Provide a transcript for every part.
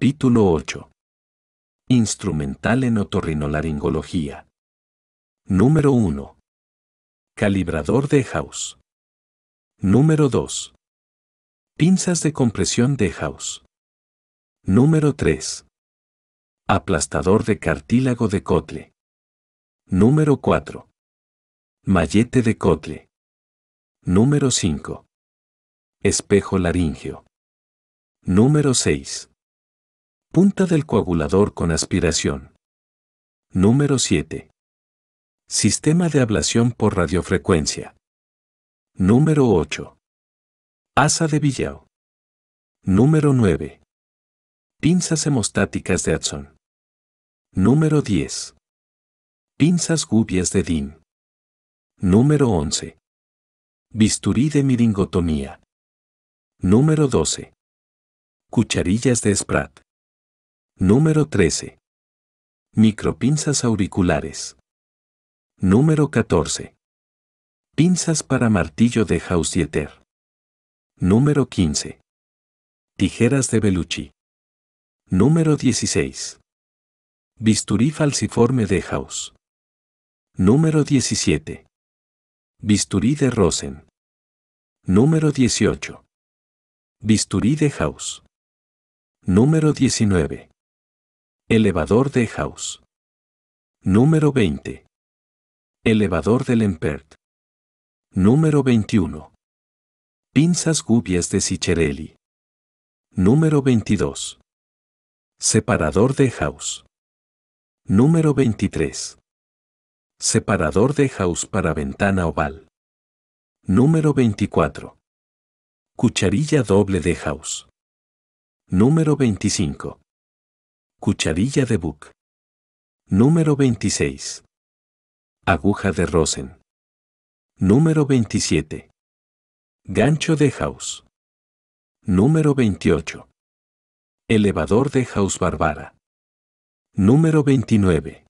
Capítulo 8. Instrumental en otorrinolaringología. Número 1. Calibrador de House. Número 2. Pinzas de compresión de House. Número 3. Aplastador de cartílago de Kotle. Número 4. Mallete de Kotle. Número 5. Espejo laringio. Número 6. Punta del coagulador con aspiración. Número 7. Sistema de ablación por radiofrecuencia. Número 8. Asa de Villao. Número 9. Pinzas hemostáticas de Adson. Número 10. Pinzas gubias de DIN. Número 11. Bisturí de miringotomía. Número 12. Cucharillas de Sprat. Número 13. Micropinzas auriculares. Número 14. Pinzas para martillo de Hausdieter. Número 15. Tijeras de Belucci. Número 16. Bisturí falciforme de Haus. Número 17. Bisturí de Rosen. Número 18. Bisturí de Haus. Número 19. Elevador de Haus. Número 20. Elevador de Lempert. Número 21. Pinzas gubias de Cicerelli. Número 22. Separador de Haus. Número 23. Separador de Haus para ventana oval. Número 24. Cucharilla doble de Haus. Número 25. Cucharilla de Buck. Número 26. Aguja de Rosen. Número 27. Gancho de Haus. Número 28. Elevador de Haus Barbara. Número 29.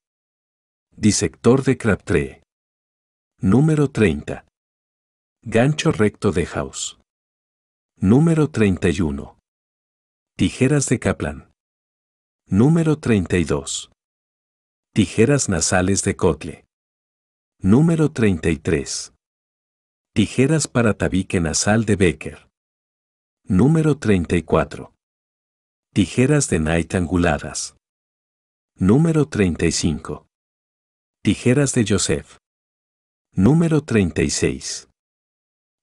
Disector de Crabtree. Número 30. Gancho recto de Haus. Número 31. Tijeras de Kaplan. Número 32. Tijeras nasales de Kotle. Número 33. Tijeras para tabique nasal de Becker. Número 34. Tijeras de Knight anguladas. Número 35. Tijeras de Joseph. Número 36.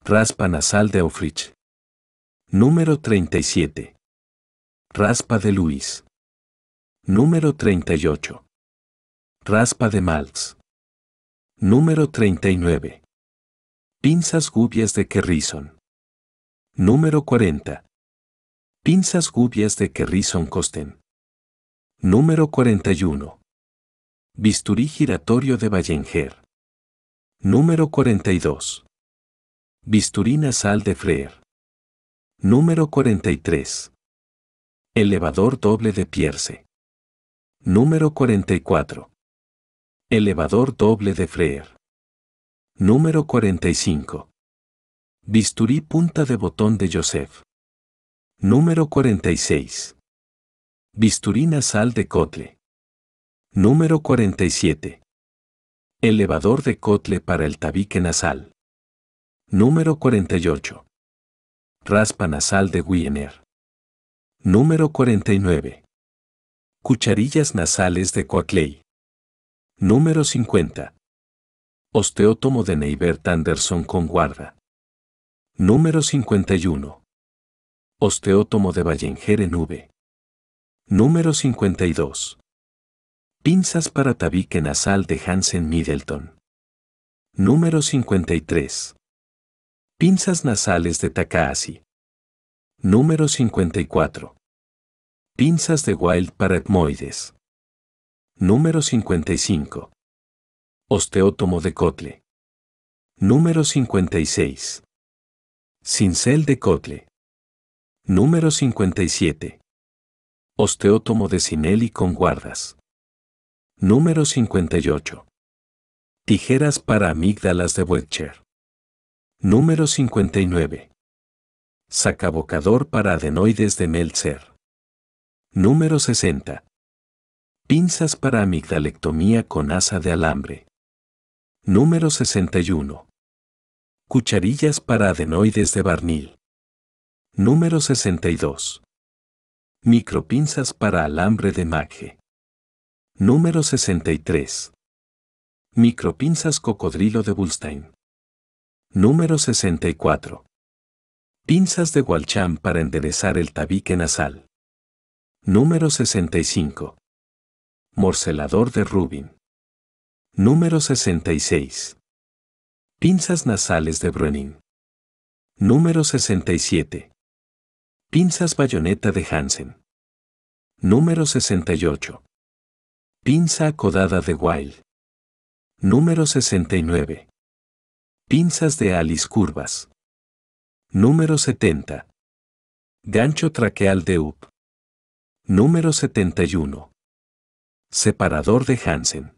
Raspa nasal de Aufrich. Número 37. Raspa de Luis. Número 38. Raspa de Maltz. Número 39. Pinzas gubias de Kerrison. Número 40. Pinzas gubias de Kerrison Costen. Número 41. Bisturí giratorio de Ballenger. Número 42. Bisturí nasal de Freer. Número 43. Elevador doble de Pierce. Número 44. Elevador doble de Freer. Número 45. Bisturí punta de botón de Joseph. Número 46. Bisturí nasal de Kotle. Número 47. Elevador de Kotle para el tabique nasal. Número 48. Raspa nasal de Wiener. Número 49. Cucharillas nasales de Coacley. Número 50. Osteótomo de Neibert Anderson con guarda. Número 51. Osteótomo de Ballenger en V. Número 52. Pinzas para tabique nasal de Hansen Middleton. Número 53. Pinzas nasales de Takahashi. Número 54. Pinzas de Wild para etmoides. Número 55. Osteótomo de Kotle. Número 56. Cincel de Kotle. Número 57. Osteótomo de Sinelli con guardas. Número 58. Tijeras para amígdalas de Wetcher. Número 59. Sacabocador para adenoides de Meltzer. Número 60. Pinzas para amigdalectomía con asa de alambre. Número 61. Cucharillas para adenoides de barnil. Número 62. Micropinzas para alambre de mague. Número 63. Micropinzas cocodrilo de Bullstein. Número 64. Pinzas de Walcham para enderezar el tabique nasal. Número 65. Morcelador de Rubin. Número 66. Pinzas nasales de Bruening. Número 67. Pinzas bayoneta de Hansen. Número 68. Pinza acodada de Weil. Número 69. Pinzas de Alice curvas. Número 70. Gancho traqueal de UP. Número 71. Separador de Hansen.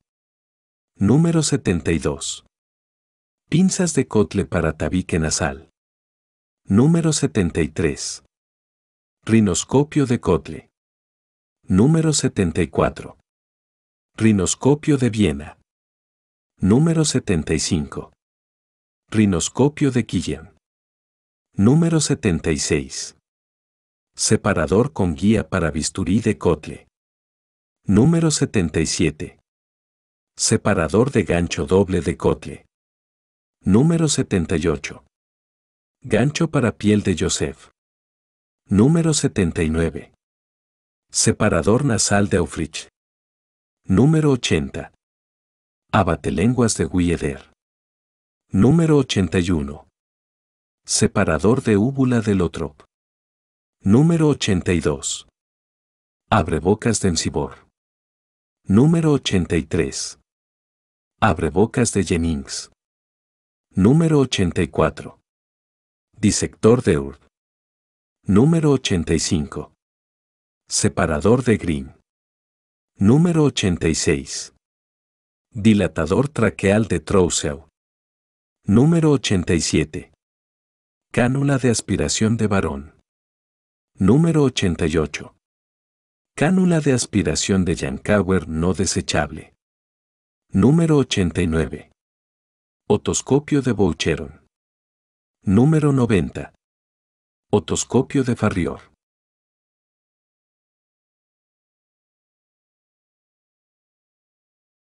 Número 72. Pinzas de cotle para tabique nasal. Número 73. Rinoscopio de cotle. Número 74. Rinoscopio de Viena. Número 75. Rinoscopio de Quillan. Número 76. Separador con guía para bisturí de cotle. Número 77. Separador de gancho doble de cotle. Número 78. Gancho para piel de Joseph. Número 79. Separador nasal de Aufrich. Número 80. Abatelenguas de Guieder. Número 81. Separador de úvula de Lotrop. Número 82. Abrebocas de Ensibor. Número 83. Abrebocas de Jennings. Número 84. Disector de Urd. Número 85. Separador de Green. Número 86. Dilatador traqueal de Trousseau. Número 87. Cánula de aspiración de varón. Número 88. Cánula de aspiración de Yankauer no desechable. Número 89. Otoscopio de Boucheron. Número 90. Otoscopio de Farrior.